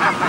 ha ha ha